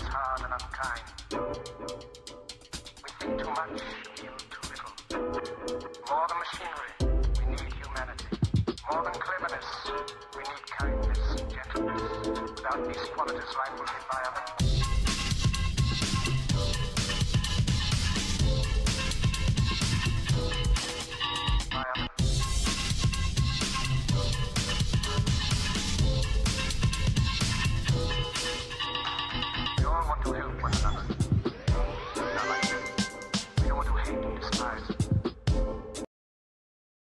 is hard and unkind. We think too much, feel too little. More than machinery, we need humanity. More than cleverness, we need kindness gentleness. Without these qualities, life will be violent. All to one another.